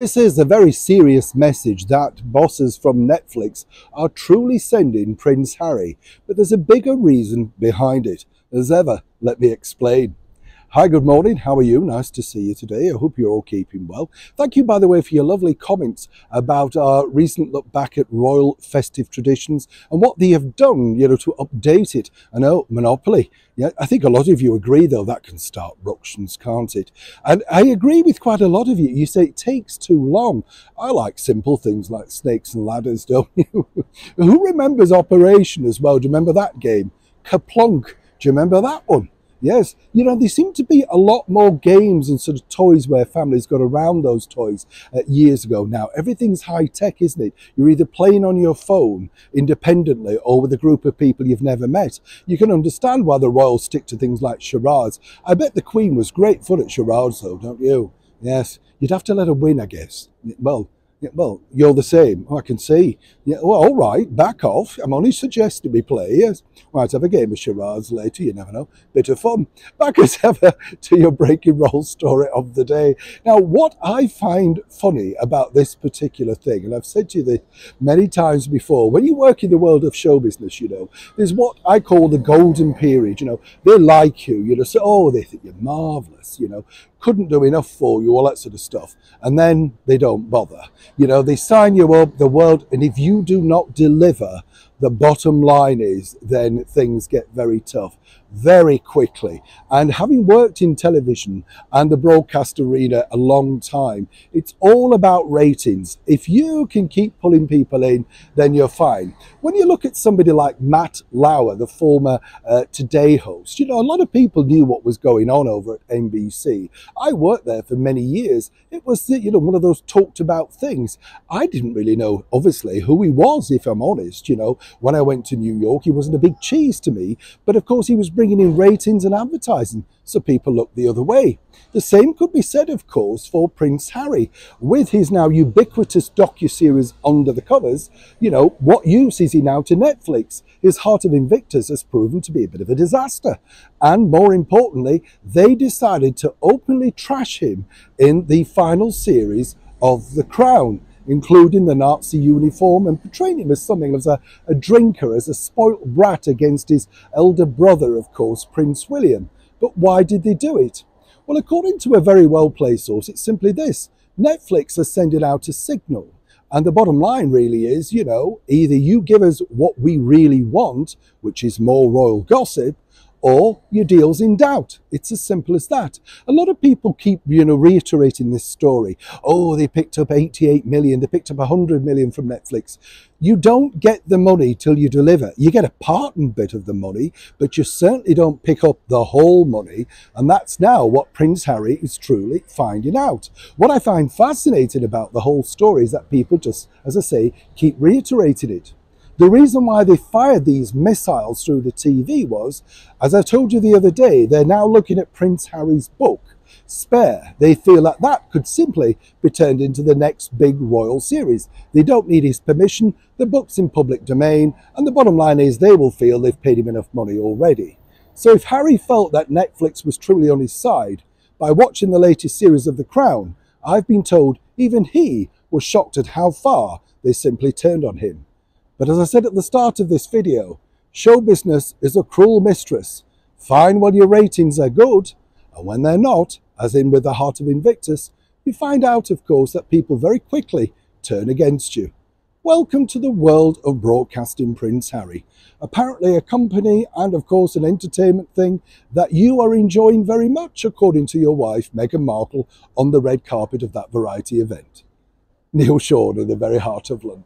This is a very serious message that bosses from Netflix are truly sending Prince Harry, but there's a bigger reason behind it. As ever, let me explain. Hi, good morning. How are you? Nice to see you today. I hope you're all keeping well. Thank you, by the way, for your lovely comments about our recent look back at royal festive traditions and what they have done, you know, to update it. I know, Monopoly. Yeah, I think a lot of you agree, though, that can start ructions, can't it? And I agree with quite a lot of you. You say it takes too long. I like simple things like snakes and ladders, don't you? Who remembers Operation as well? Do you remember that game? KerPlunk. Do you remember that one? Yes, you know, there seem to be a lot more games and sort of toys where families got around those toys uh, years ago now. Everything's high tech, isn't it? You're either playing on your phone independently or with a group of people you've never met. You can understand why the royals stick to things like charades. I bet the Queen was great fun at charades, though, don't you? Yes, you'd have to let her win, I guess. Well, yeah, well, you're the same. Oh, I can see. Yeah, well, all right, back off. I'm only suggesting we play. Yes. Might have a game of charades later, you never know. Bit of fun. Back as ever to your breaking roll story of the day. Now, what I find funny about this particular thing, and I've said to you this many times before, when you work in the world of show business, you know, there's what I call the golden period. You know, they like you, you know, so, oh, they think you're marvelous, you know, couldn't do enough for you, all that sort of stuff. And then they don't bother. You know, they sign you up, the world, and if you do not deliver, the bottom line is then things get very tough very quickly. And having worked in television and the broadcast arena a long time, it's all about ratings. If you can keep pulling people in, then you're fine. When you look at somebody like Matt Lauer, the former uh, Today host, you know, a lot of people knew what was going on over at NBC. I worked there for many years. It was, you know, one of those talked about things. I didn't really know, obviously, who he was, if I'm honest. You know, when I went to New York, he wasn't a big cheese to me, but of course he was bringing in ratings and advertising, so people looked the other way. The same could be said, of course, for Prince Harry. With his now ubiquitous docu-series Under the Covers, you know, what use is he now to Netflix? His Heart of Invictus has proven to be a bit of a disaster. And more importantly, they decided to openly trash him in the final series of The Crown including the Nazi uniform and portraying him as something as a, a drinker, as a spoilt brat against his elder brother, of course, Prince William. But why did they do it? Well, according to a very well-placed source, it's simply this. Netflix is sending out a signal. And the bottom line really is, you know, either you give us what we really want, which is more royal gossip, or your deal's in doubt. It's as simple as that. A lot of people keep, you know, reiterating this story. Oh, they picked up 88 million, they picked up 100 million from Netflix. You don't get the money till you deliver. You get a part and bit of the money, but you certainly don't pick up the whole money. And that's now what Prince Harry is truly finding out. What I find fascinating about the whole story is that people just, as I say, keep reiterating it. The reason why they fired these missiles through the TV was, as I told you the other day, they're now looking at Prince Harry's book, Spare. They feel that that could simply be turned into the next big royal series. They don't need his permission, the book's in public domain, and the bottom line is they will feel they've paid him enough money already. So if Harry felt that Netflix was truly on his side, by watching the latest series of The Crown, I've been told even he was shocked at how far they simply turned on him. But as I said at the start of this video, show business is a cruel mistress. Fine while your ratings are good, and when they're not, as in with the Heart of Invictus, you find out, of course, that people very quickly turn against you. Welcome to the world of broadcasting, Prince Harry. Apparently a company and, of course, an entertainment thing that you are enjoying very much, according to your wife, Meghan Markle, on the red carpet of that variety event. Neil Sean in the very heart of London.